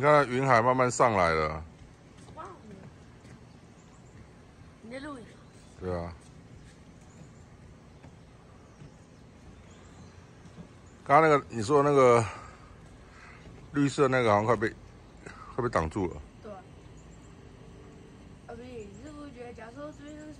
你看云海慢慢上来了。哇！你在录影？对啊。刚刚那个你说那个绿色那个好像快被快被挡住了。对。啊，不是，是不是觉得假设这边？